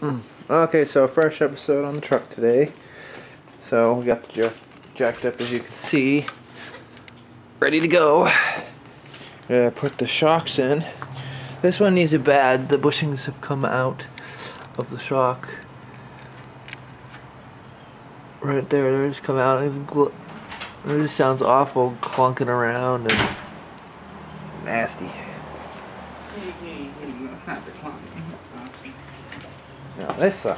Hmm. Okay, so a fresh episode on the truck today. So we got the jack jacked up as you can see. Ready to go. Yeah, put the shocks in. This one needs a bad. The bushings have come out of the shock. Right there, they just come out. It's it just sounds awful clunking around and nasty. That's not the clown. Now this side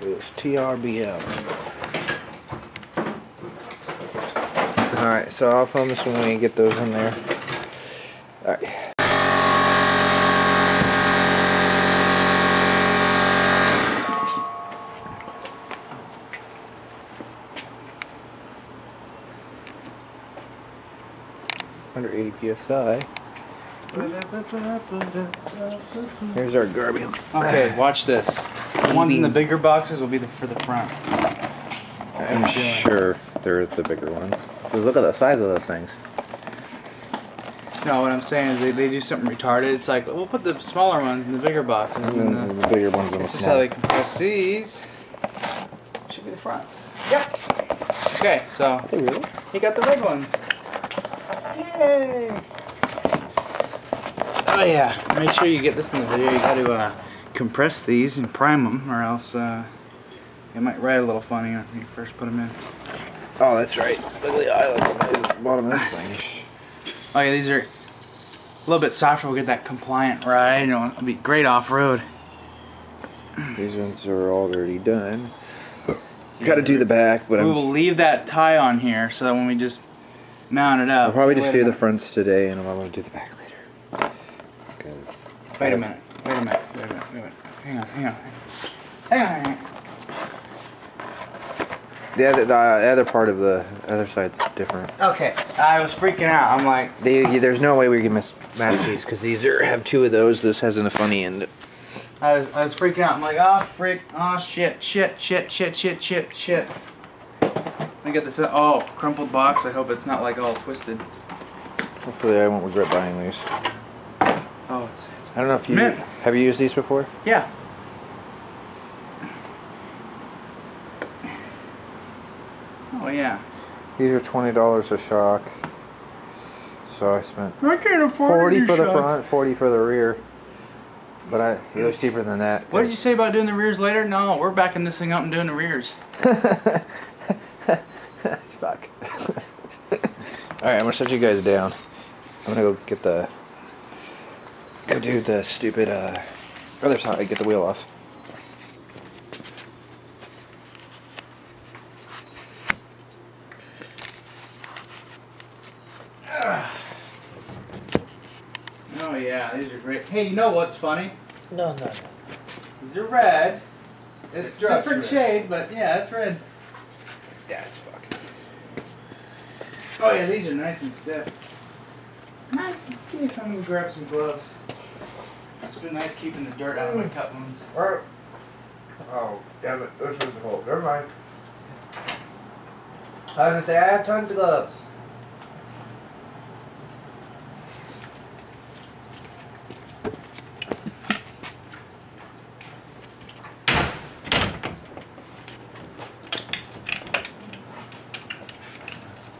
is TRBL. Alright, so I'll film this when we get those in there. Alright. Under 80 psi. Here's our garbage. Okay, watch this. The ones in the bigger boxes will be the, for the front. I'm I'm sure they're the bigger ones. Just look at the size of those things. No, what I'm saying is they, they do something retarded. It's like, we'll put the smaller ones in the bigger boxes. And the, The bigger ones than the this is how they compress these. Should be the fronts. Yep. Okay, so really? you got the big ones. Yay! Oh yeah, make sure you get this in the video. You got to uh, compress these and prime them, or else uh, it might ride a little funny when you first put them in. Oh, that's right. Look at the eyelets on the bottom of this thing. Oh yeah, these are a little bit softer. We'll get that compliant ride. You know, it'll be great off road. These ones are already done. Got to do the back, but We I'm, will leave that tie on here so that when we just mount it up. I'll probably just do the fronts today, and I'm going to do the back later. Because Wait a minute. Wait a minute. Wait a minute. Wait a minute. Hang on. Hang on. Hang on. Hang on. the other, the other part of the other side's different. Okay. I was freaking out. I'm like, They, there's no way we can miss match these because these are have two of those. This has in the funny end. I was, I was freaking out. I'm like, oh frick, oh shit, shit, shit, shit, shit, shit, shit. I get this. Oh, crumpled box. I hope it's not like all twisted. Hopefully, I won't regret buying these. Oh, it's, it's I don't know if you mint. have you used these before. Yeah. Oh yeah. These are twenty dollars a shock. So I spent I can't afford forty for the front, forty for the rear. But I it was cheaper than that. What did you say about doing the rears later? No, we're backing this thing up and doing the rears. Fuck. All right, I'm gonna set you guys down. I'm gonna go get the go do the stupid uh, other side. Get the wheel off. Oh yeah, these are great. Hey, you know what's funny? No, no, no. These are red. It's It drops different red. shade, but yeah, it's red. Yeah, it's fucking. Nice. Oh yeah, these are nice and stiff. Nice and stiff. I'm gonna grab some gloves. It's been nice keeping the dirt out of my cut wounds. Or, oh, damn it! This was the hole. Never mind. I was gonna say I have tons of gloves.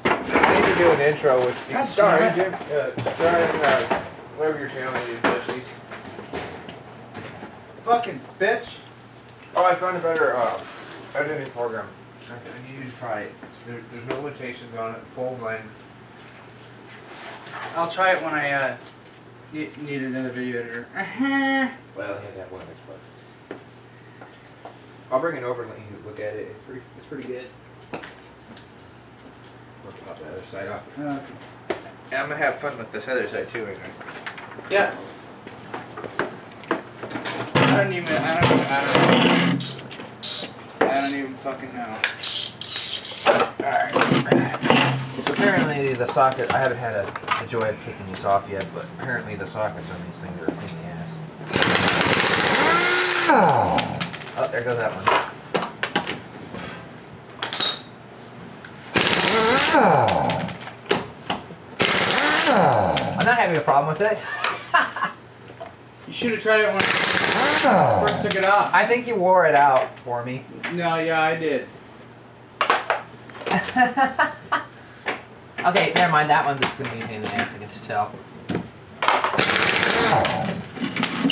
I need to do an intro with you. God Sorry, Jim. Uh, starring uh, whatever your channel is, Jesse. Fucking bitch. Oh, I found a better uh, editing program. I I need you to try it. There, there's no limitations on it. Full length. I'll try it when I uh ne- need another video editor. Uh-huh. Well, yeah, that one is but I'll bring it over and let you look at it. It's pretty. It's pretty good. Work pop the other side off. Okay. And I'm gonna have fun with this other side too, ain't Yeah. I don't even. I don't. Even, I don't. I don't even fucking know. Alright. So apparently the socket, I haven't had a, the joy of taking these off yet, but apparently the sockets on these things are a pain in the ass. Oh, there goes that one. I'm not having a problem with it. You should have tried it when. First took it off. I think you wore it out for me. No, yeah, I did. okay, never mind. That one's gonna be a pain in the ass. I can just tell.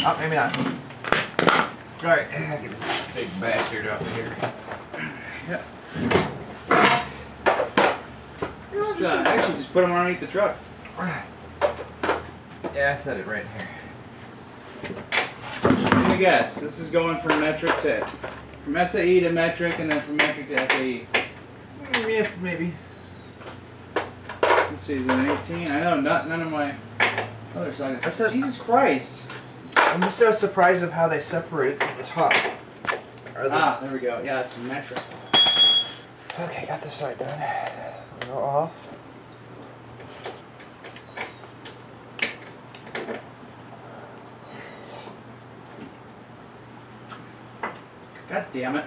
Oh, maybe not. All right, I get this big bastard up here. Just, uh, actually, just put them underneath the truck. Yeah, I said it right here. Let guess. This is going from metric to from SAE to metric, and then from metric to. SAE. Yeah, maybe. Let's see, is it an 18? I know not, none of my other sizes. I said- Jesus Christ! I'm just so surprised of how they separate from the top. Or the- Ah, there we go. Yeah, it's metric. Okay, got this side done. Go off. God damn it.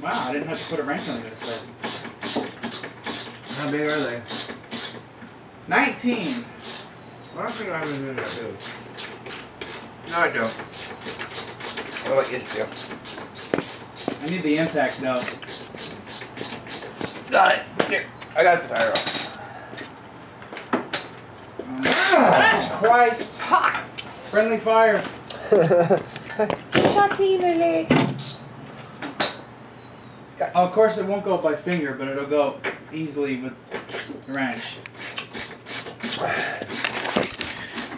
Wow, I didn't have to put a wrench on this. So. How big are they? 19! I don't think I have anything that big. No, I don't. Well, I guess you. I need the impact note. Got it. Here, I got the tire off. Um, Jesus Christ! Friendly fire! Shot me in the leg. Oh, of course, it won't go by finger, but it'll go easily with the wrench.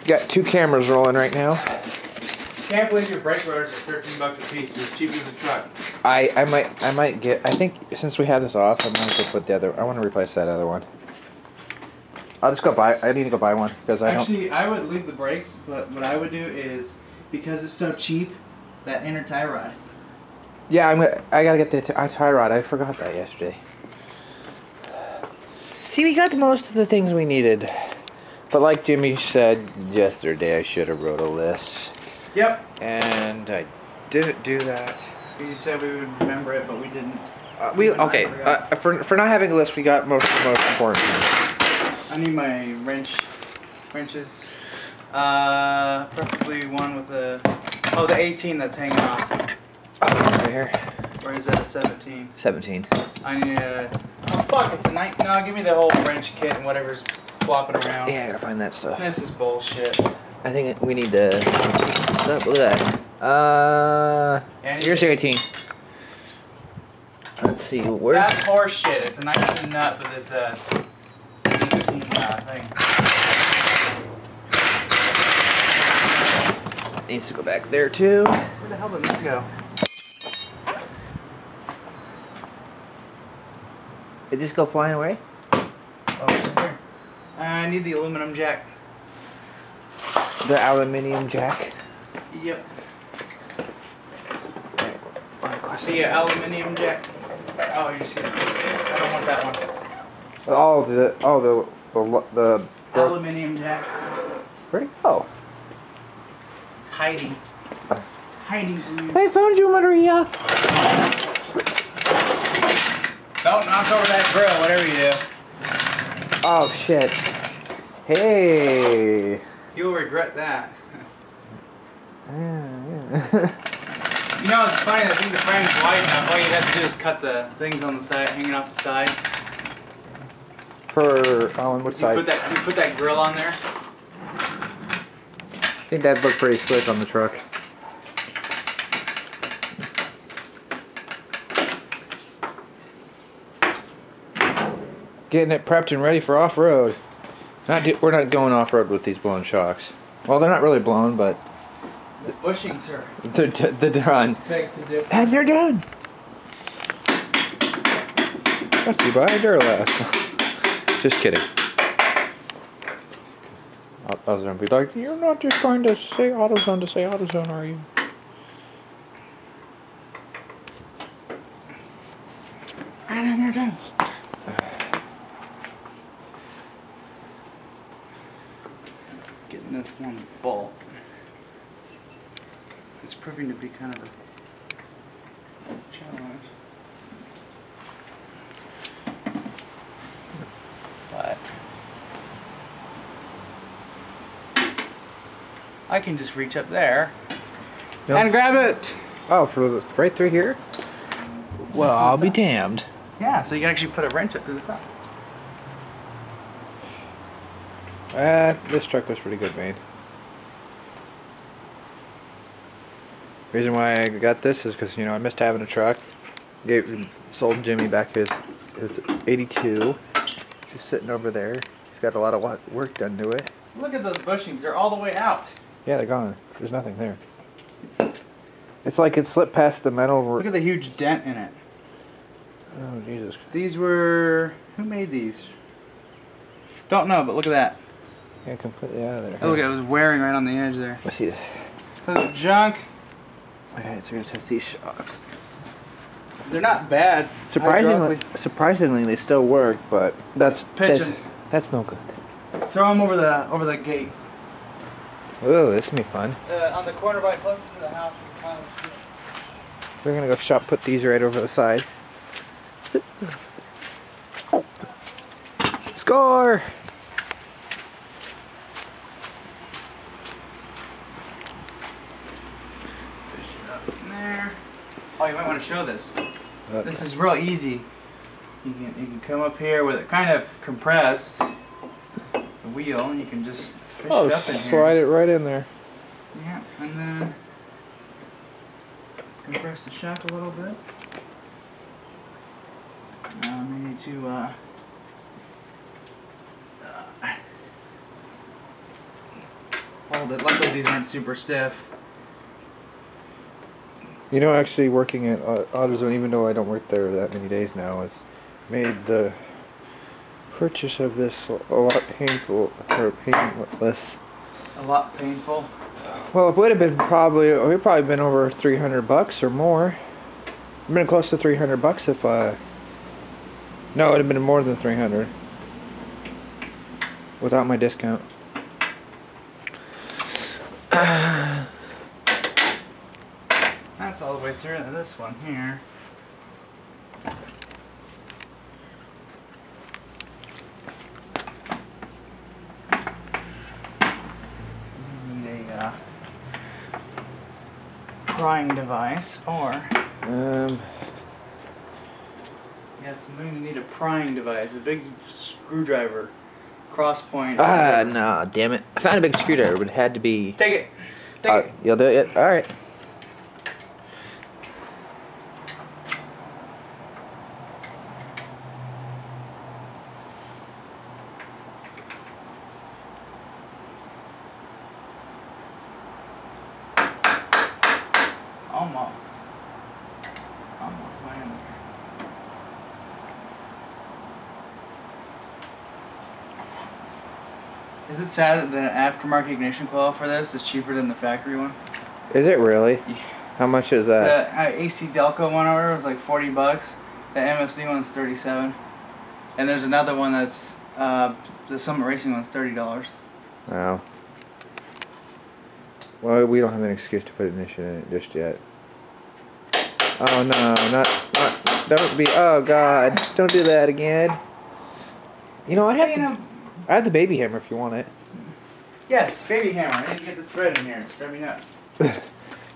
Got two cameras rolling right now. Can't believe your brake rotors are 13 bucks a piece. They're as cheap as a truck. I, I might I might get I think since we have this off I might as well put the other I want to replace that other one. I'll just go buy I need to go buy one because I don't Actually, I would leave the brakes, but what I would do is because it's so cheap, that inner tie rod. Yeah, I'm gonna, I gotta get the t- uh, tie rod. I forgot that yesterday. See, we got most of the things we needed, but like Jimmy said yesterday, I should have wrote a list, Yep. and I didn't do that. You said we would remember it, but we didn't. Uh, we Even I okay uh, for for not having a list. We got most most important. I need my wrench, wrenches. Uh, preferably one with a. Oh, the 18 that's hanging off. Oh, right here. Or is that a 17? Seventeen. I need a. Oh fuck! It's a night. No, give me the whole wrench kit and whatever's flopping around. Yeah, I gotta find that stuff. This is bullshit. I think we need to. Stop with that. Uh, here's your eighteen. Let's see. Where's That's horse shit. It's a 19 nut, but it's a 18 uh, thing. needs to go back there too. Where the hell did that go? It just go flying away. Oh, right here. I need the aluminum jack. The aluminium jack. Yep. Request The aluminium jack. Oh, you see it. I don't want that one. Oh, the oh the the the. the Aluminium jack. where'd it go? It's hiding. It's hiding from you. I found you, Maria. Don't knock over that grill, whatever you do. Oh shit. Hey. You'll regret that. Yeah, You know, it's funny, I think the frame's wide enough. All you have to do is cut the things on the side, hanging off the side. For on what You side? put that, you put that grill on there. I think that looked pretty slick on the truck. Getting it prepped and ready for off road. We're not going off road with these blown shocks. Well, they're not really blown, but The bushings are they're, they're done. big to do. And they're done. Let's see, by Duralast. Just kidding. Oh, I I was gonna be like, you're not just trying to say AutoZone to say AutoZone, are you? I don't know. Getting this one bolt. It's proving to be kind of a challenge. I can just reach up there Nope. and grab it. Oh, for the, right through here? Well, I'll be damned. Yeah, so you can actually put a wrench up to the top. Uh, this truck was pretty good made. Reason why I got this is because you know I missed having a truck. Gave sold Jimmy back his his '82. Just sitting over there. He's got a lot of work done to it. Look at those bushings. They're all the way out. Yeah, they're gone. There's nothing there. It's like it slipped past the metal. Look at the huge dent in it. Oh Jesus! These were who made these? Don't know, but look at that. Yeah, completely out of there. Oh, look, it was wearing right on the edge there. Let's see this. That's junk. Okay, so we're gonna test these shocks. They're not bad. Surprisingly, surprisingly, they still work, but that's that's, that's no good. Throw them over the over the gate. Oh, this is gonna be fun. Uh, on the corner right closest to the house. Can. We're gonna go shop. Put these right over the side. Score! Fish it up in there. Oh, you might want to show this. Uh, This is real easy. You can you can come up here with it kind of compressed. Wheel, and you can just fish oh, it up in slide it right in there. Yeah, and then compress the shock a little bit. Now we need to uh, uh, hold it. Luckily, these aren't super stiff. You know, actually working at uh, AutoZone, even though I don't work there that many days now, has made the purchase of this a lot painful or painless. A lot painful. Well, it would have been probably we probably been over three hundred bucks or more. It'd been close to three hundred bucks if uh. No, it would have been more than three hundred. Without my discount. That's all the way through to this one here. We Need a uh, prying device, or Um. yes, I'm going to need a prying device, a big screwdriver, cross point. Ah, no, damn it! I found a big screwdriver, but it had to be. Take it. Take Uh, it. you'll do it. All right. Almost. Almost went in there. Is it sad that the aftermarket ignition coil for this is cheaper than the factory one? Is it really? Yeah. How much is The that? uh, AC Delco one order was like 40 bucks. The MSD one's 37. And there's another one that's, uh, the Summit Racing one's $30. Wow. Well, we don't have an excuse to put ignition in it just yet. Oh no, not, not, don't be, oh god, don't do that again. You know, I have, the, of- I have the baby hammer if you want it. Yes, baby hammer. I need to get this thread in here. It's driving me nuts.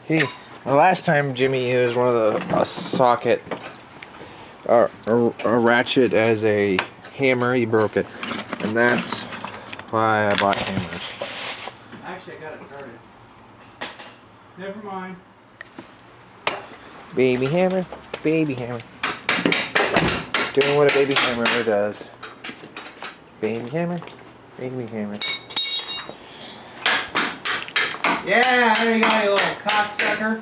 He, the last time Jimmy used one of the a socket or a, a ratchet as a hammer, he broke it, and that's why I bought hammers. Actually, I got it started. Never mind. Baby hammer, baby hammer, doing what a baby hammer does. Baby hammer, baby hammer. Yeah, there you go, you little cocksucker.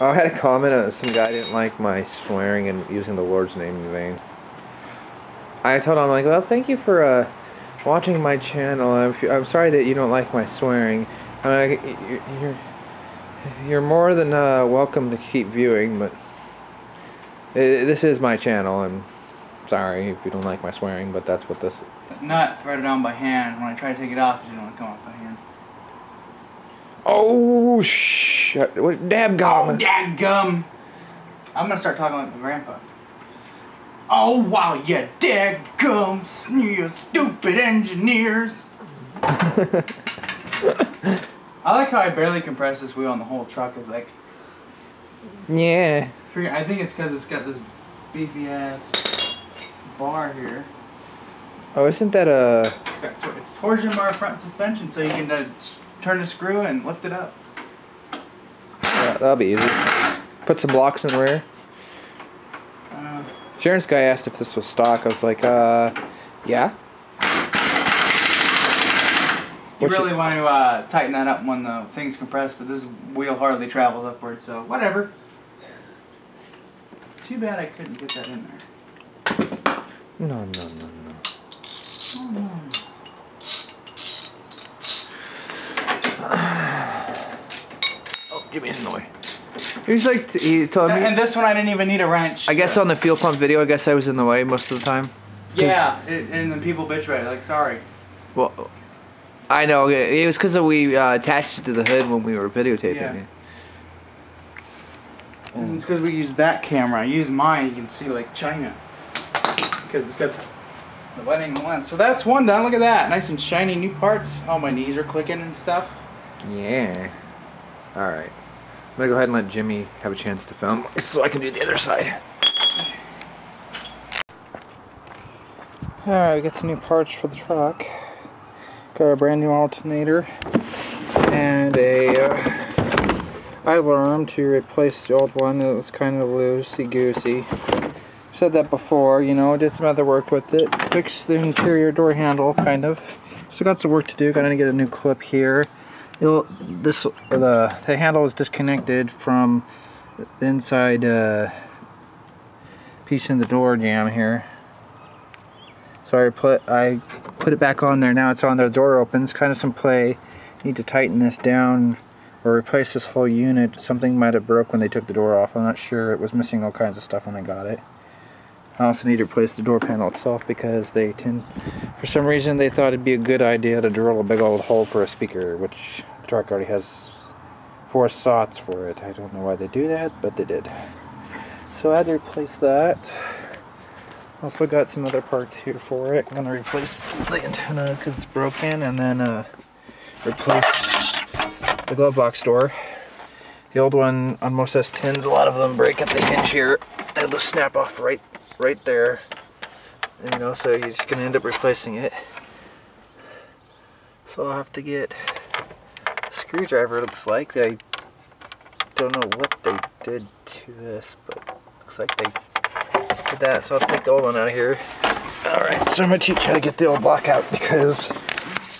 Oh, I had a comment. Uh, some guy didn't like my swearing and using the Lord's name in vain. I told him, I'm like, well, thank you for uh, watching my channel. I'm, I'm sorry that you don't like my swearing. I'm like, "Y- y- you're, you're more than uh, welcome to keep viewing, but this is my channel. I'm sorry if you don't like my swearing, but that's what this. Nut threaded on by hand. When I try to take it off, it didn't want to come off by hand. Oh, shit! What dab gum. Oh, got dadgum! I'm gonna start talking like my grandpa. Oh, wow, you dadgum, you stupid engineers! I like how I barely compress this wheel on the whole truck. Is like, Yeah. I think it's because it's got this beefy ass bar here. Oh, isn't that a? It's got tor- it's torsion bar front suspension, so you can uh, turn the screw and lift it up. Yeah, that'll be easy. Put some blocks in the rear. Uh, Sharon's guy asked if this was stock. I was like, uh, yeah. you really want to uh, tighten that up when the thing's compressed, but this wheel hardly travels upward, so whatever. Too bad I couldn't get that in there. No, no, no, no. Oh, no. Oh, Jimmy in the way. He's like, he told me. And, and this one I didn't even need a wrench. I guess on the fuel pump video, I guess I was in the way most of the time. Yeah, it, and then people bitch about it, like, sorry. Well, I know it it was because we uh, attached it to the hood when we were videotaping Yeah. it. And it's because we use that camera. I use mine, you can see like China. Because it's got the wide angle lens. So that's one done. Look at that. Nice and shiny new parts. Oh, my knees are clicking and stuff. Yeah. All right. I'm gonna go ahead and let Jimmy have a chance to film, so I can do the other side. All right, we got some new parts for the truck. Got a brand new alternator and a uh, idler arm to replace the old one that was kind of loosey goosey. Said that before, you know, did some other work with it. Fixed the interior door handle, kind of. Still got some work to do. Got to get a new clip here. It'll, this the the handle is disconnected from the inside uh, piece in the door jamb here. So I put I put it back on there. Now it's on there. The door opens. Kind of some play. Need to tighten this down or replace this whole unit. Something might have broke when they took the door off. I'm not sure. It was missing all kinds of stuff when I got it. I also need to replace the door panel itself because they tend, for some reason, they thought it'd be a good idea to drill a big old hole for a speaker, which the truck already has four slots for it. I don't know why they do that, but they did. So I had to replace that. Also got some other parts here for it. I'm gonna replace the antenna because it's broken, and then uh, replace the glove box door. The old one on most S10s, a lot of them break at the hinge here. They'll just snap off right, right there. And, you know, so you're just gonna end up replacing it. So I'll have to get a screwdriver. It looks like they don't know what they did to this, but looks like they did that. So I'll take the old one out of here. All right, so I'm gonna teach you how to get the old block out because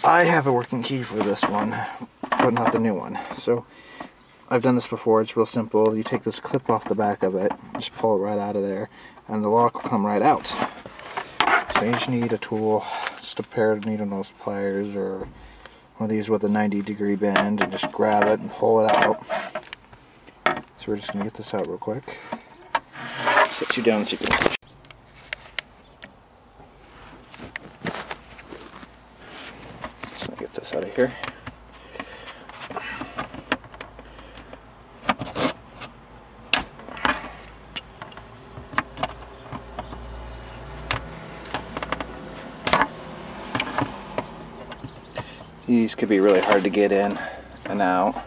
I have a working key for this one, but not the new one. So I've done this before. It's real simple. You take this clip off the back of it, just pull it right out of there, and the lock will come right out. So you just need a tool, just a pair of needle nose pliers or one of these with a 90 degree bend, and just grab it and pull it out. So we're just gonna get this out real quick. Sit you down so you can. Just gonna get this out of here. These could be really hard to get in and out.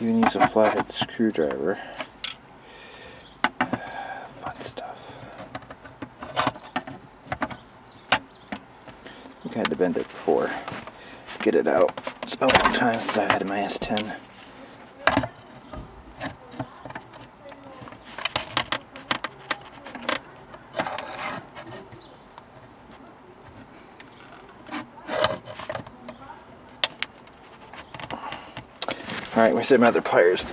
Even use a flathead screwdriver. Fun stuff. I had to bend it before to get it out. It's been a long time since I had my S10. Alright, where's some other pliers?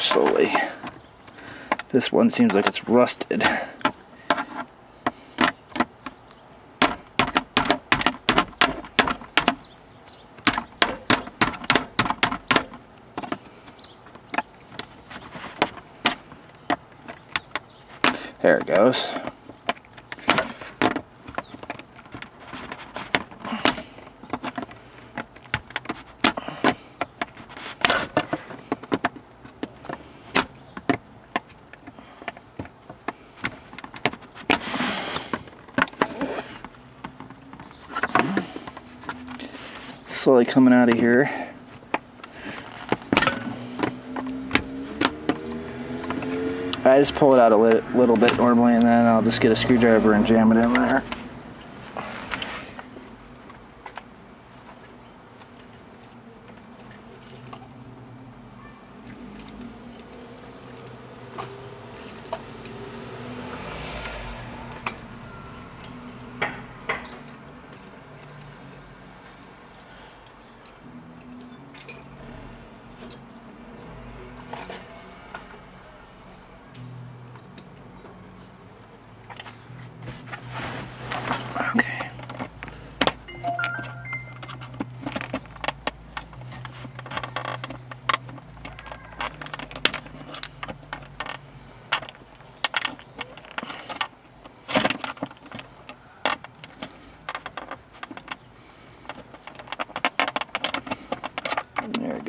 Slowly. This one seems like it's rusted. There it goes. Slowly coming out of here. I just pull it out a li little bit normally and then I'll just get a screwdriver and jam it in there.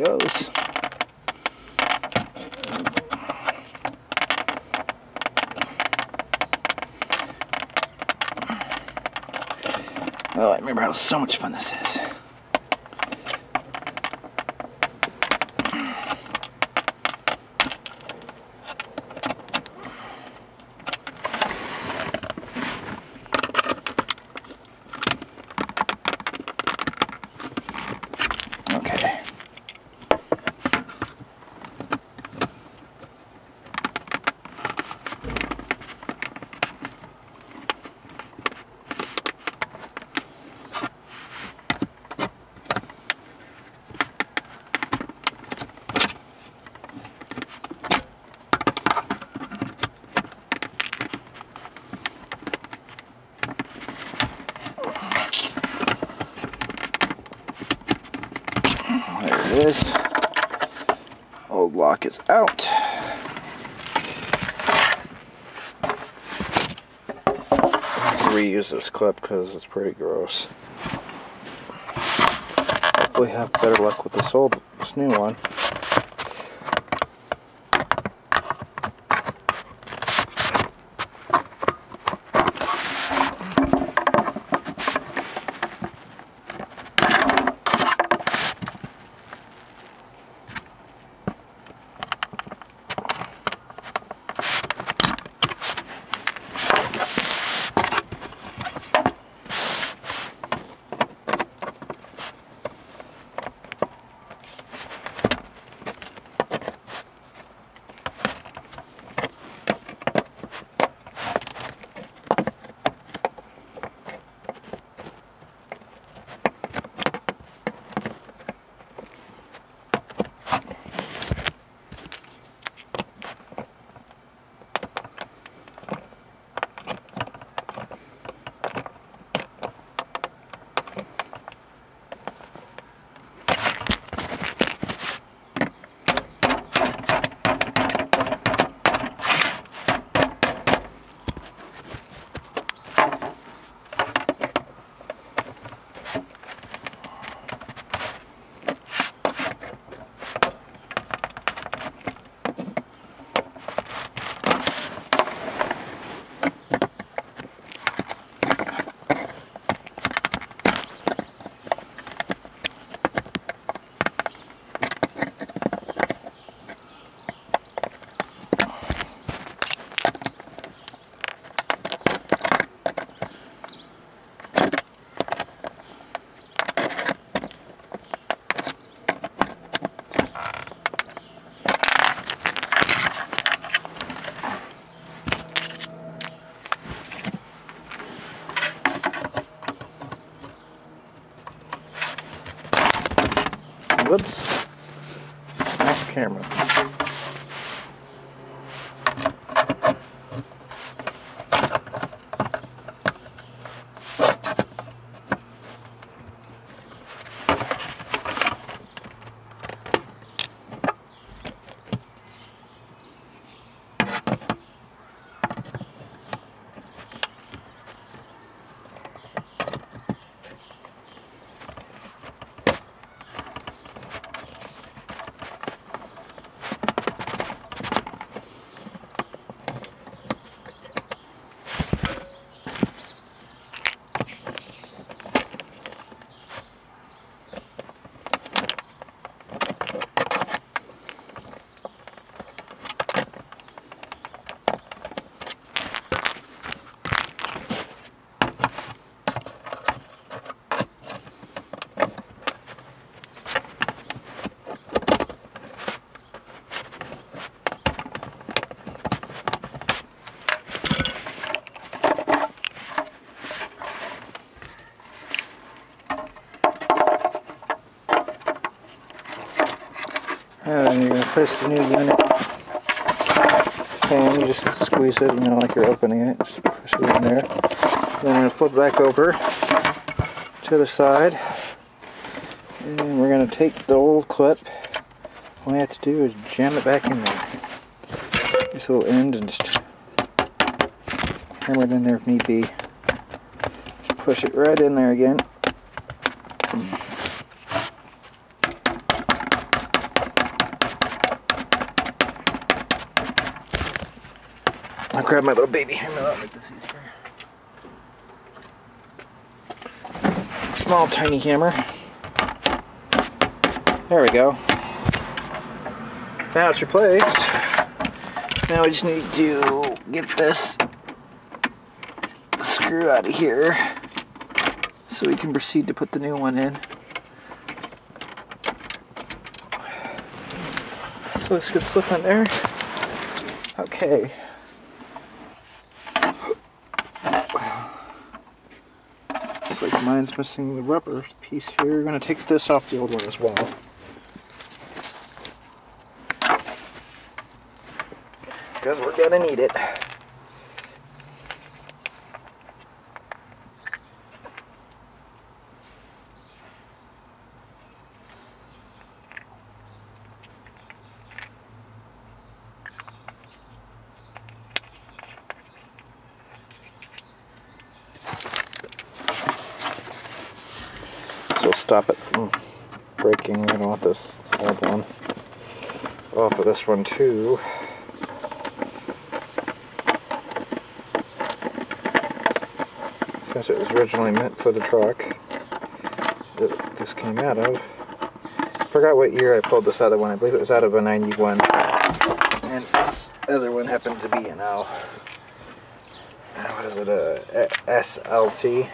Goes. Oh, I remember how so much fun this is. Okay. There it is. Old lock is out. Reuse this clip because it's pretty gross. Hopefully have better luck with this old, this new one. Whoops. Smash camera. Place the new unit. And you just squeeze it, you know, like you're opening it. Just push it in there. Then I'm gonna flip back over to the side. And we're gonna take the old clip. All we have to do is jam it back in there. This little end and just hammer it in there if need be. Just push it right in there again. Grab my little baby hammer. That'll make this easier. Small, tiny hammer. There we go. Now it's replaced. Now we just need to get this screw out of here so we can proceed to put the new one in. So this could slip on there. Okay. Looks like mine's missing the rubber piece here. We're gonna take this off the old one as well. Because we're gonna need it. Stop it from breaking. I don't want this old one off of this one too. Since it was originally meant for the truck that this came out of. Forgot what year I pulled this other one. I believe it was out of a 91. And this other one happened to be an L. What is it? A SLT.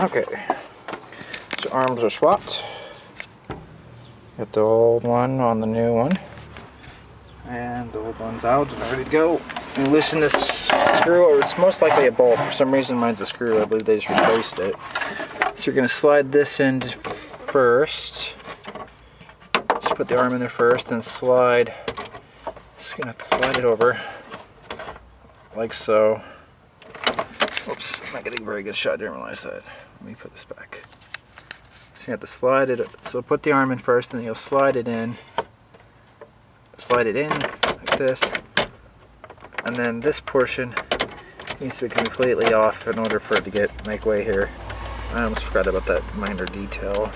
Okay. So arms are swapped. Got the old one on the new one. And the old one's out and ready to go. And loosen this screw, or it's most likely a bolt. For some reason mine's a screw. I believe they just replaced it. So you're gonna slide this in first. Just put the arm in there first and slide. Just gonna slide it over. Like so. Oops, not getting a very good shot. Didn't realize that. Me put this back. So you have to slide it. So put the arm in first, and then you'll slide it in. Slide it in like this, and then this portion needs to be completely off in order for it to get make way here. I almost forgot about that minor detail.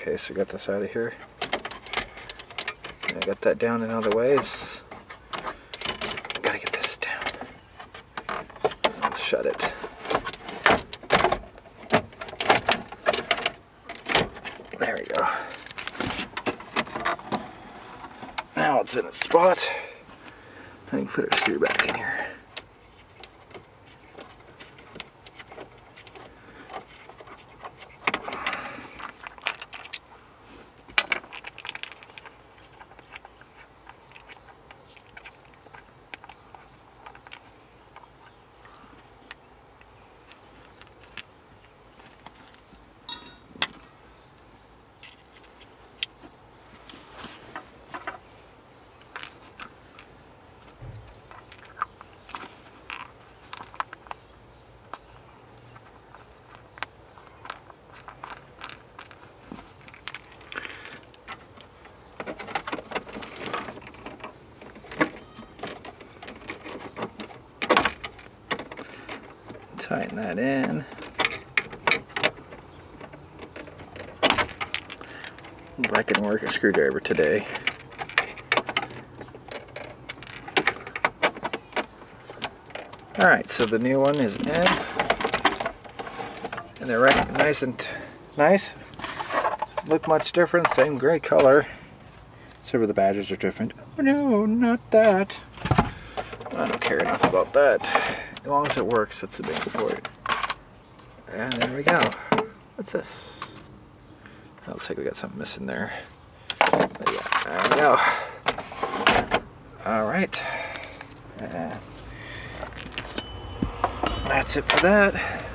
Okay, so we got this out of here. I got that down in other ways. Gotta get this down. shut it. There we go. Now it's in its spot. I can put our screw back in here. Tighten that in. I can work a screwdriver today. Alright, so the new one is in. And they're right, nice and nice. Look much different, same gray color. Except for the badges are different. Oh no, not that. I don't care enough about that. As long as it works, that's the main point. And there we go. What's this? That looks like we got something missing there. But yeah, there we go. All right. Uh, that's it for that.